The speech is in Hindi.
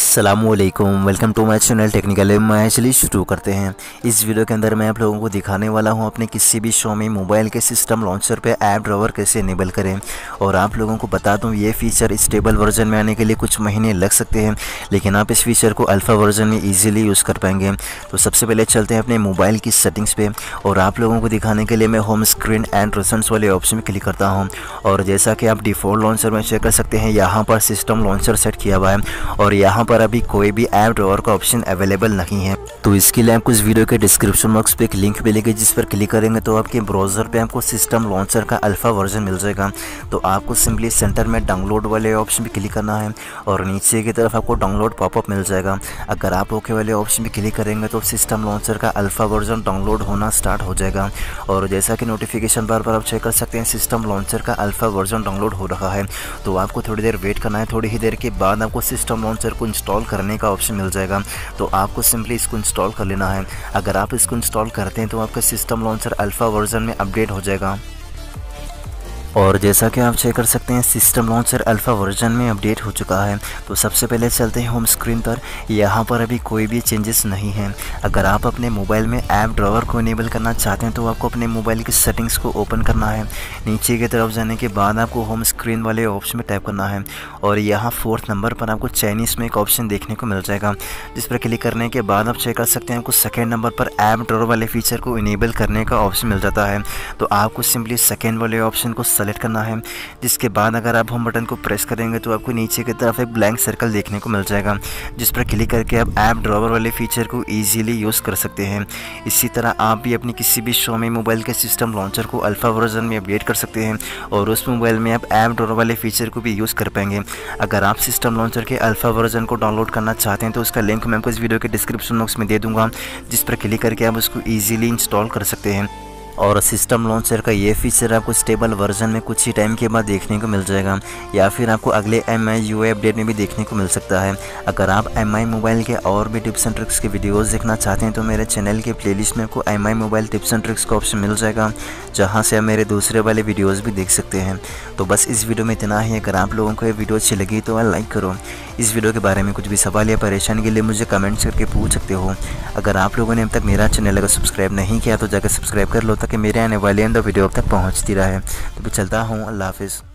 Aslam welcome to my channel technical मैं चलिए शुरू करते हैं। इस वीडियो के अंदर मैं आप लोगों को दिखाने वाला हूँ अपने किसी भी शो में मोबाइल के सिस्टम लॉन्चर पे ऐप ड्रावर कैसे इनेबल करें। और आप लोगों को बता दूँ, ये फ़ीचर स्टेबल वर्जन में आने के लिए कुछ महीने लग सकते हैं, लेकिन आप इस फीचर को अल्फ़ा वर्जन में ईजिली यूज़ कर पाएँगे। तो सबसे पहले चलते हैं अपने मोबाइल की सेटिंग्स पर और आप लोगों को दिखाने के लिए मैं होम स्क्रीन एंड रेसेंस वाले ऑप्शन में क्लिक करता हूँ। और जैसा कि आप डिफ़ॉल्ट लॉन्चर में चेक कर सकते हैं, यहाँ पर सिस्टम लॉन्चर सेट किया हुआ है। और यहाँ पर अभी कोई भी ऐप ड्रॉवर का ऑप्शन अवेलेबल नहीं है। तो इसके लिए आपको इस वीडियो के डिस्क्रिप्शन बॉक्स पे एक लिंक मिलेगी, जिस पर क्लिक करेंगे तो आपके ब्राउज़र पे आपको सिस्टम लॉन्चर का अल्फ़ा वर्जन मिल जाएगा। तो आपको सिंपली सेंटर में डाउनलोड वाले ऑप्शन पे क्लिक करना है और नीचे की तरफ़ आपको डाउनलोड पॉपअप मिल जाएगा। अगर आप ओके वाले ऑप्शन पे क्लिक करेंगे तो सिस्टम लॉन्चर का अल्फ़ा वर्जन डाउनलोड होना स्टार्ट हो जाएगा। और जैसा कि नोटिफिकेशन बार बार आप चेक कर सकते हैं सिस्टम लॉन्चर का अल्फ़ा वर्जन डाउनलोड हो रहा है। तो आपको थोड़ी देर वेट करना है, थोड़ी ही देर के बाद आपको सिस्टम लॉन्चर को इंस्टॉल करने का ऑप्शन मिल जाएगा। तो आपको सिंपली इसको इंस्टॉल कर लेना है। अगर आप इसको इंस्टॉल करते हैं तो आपका सिस्टम लॉन्चर अल्फ़ा वर्जन में अपडेट हो जाएगा। और जैसा कि आप चेक कर सकते हैं सिस्टम लॉन्चर अल्फ़ा वर्जन में अपडेट हो चुका है। तो सबसे पहले चलते हैं होम स्क्रीन पर। यहाँ पर अभी कोई भी चेंजेस नहीं है। अगर आप अपने मोबाइल में ऐप ड्रॉवर को इनेबल करना चाहते हैं तो आपको अपने मोबाइल की सेटिंग्स को ओपन करना है। नीचे की तरफ़ जाने के बाद आपको होम स्क्रीन वाले ऑप्शन में टाइप करना है। और यहाँ फोर्थ नंबर पर आपको चाइनीज़ में एक ऑप्शन देखने को मिल जाएगा। जिस पर क्लिक करने के बाद आप चेक कर सकते हैं, आपको सेकेंड नंबर पर ऐप ड्रॉवर वाले फीचर को इनेबल करने का ऑप्शन मिल जाता है। तो आपको सिंपली सेकेंड वाले ऑप्शन को सेलेक्ट करना है। जिसके बाद अगर आप होम बटन को प्रेस करेंगे तो आपको नीचे की तरफ़ एक ब्लैंक सर्कल देखने को मिल जाएगा, जिस पर क्लिक करके आप ऐप ड्रॉवर वाले फीचर को ईजिली यूज़ कर सकते हैं। इसी तरह आप भी अपनी किसी भी शो में मोबाइल के सिस्टम लॉन्चर को अल्फ़ा वर्जन में अपडेट कर सकते हैं और उस मोबाइल में आप ऐप ड्रॉवर वाले फीचर को भी यूज़ कर पाएँगे। अगर आप सिस्टम लॉन्चर के अल्फ़ा वर्जन को डाउनलोड करना चाहते हैं तो उसका लिंक मैं आपको इस वीडियो के डिस्क्रिप्शन बॉक्स में दे दूँगा, जिस पर क्लिक करके आप उसको ईजिली इंस्टॉल कर सकते हैं। और सिस्टम लॉन्चर का ये फीचर आपको स्टेबल वर्जन में कुछ ही टाइम के बाद देखने को मिल जाएगा, या फिर आपको अगले एम आई अपडेट में भी देखने को मिल सकता है। अगर आप एम आई मोबाइल के और भी टिप्स एंड ट्रिक्स के वीडियोस देखना चाहते हैं तो मेरे चैनल के प्लेलिस्ट में आपको M I mobile tips and tricks का ऑप्शन मिल जाएगा, जहाँ से आप मेरे दूसरे वाले वीडियोज़ भी देख सकते हैं। तो बस इस वीडियो में इतना ही। अगर आप लोगों को ये वीडियो अच्छी लगी तो लाइक करो। इस वीडियो के बारे में कुछ भी सवाल या परेशानी के लिए मुझे कमेंट्स करके पूछ सकते हो। अगर आप लोगों ने अब तक मेरा चैनल अगर सब्सक्राइब नहीं किया तो जाकर सब्सक्राइब कर लो, ताकि मेरे आने वाले अंदर वीडियो अब तक पहुँचती रहे। तो मैं चलता हूँ, अल्लाह हाफिज़।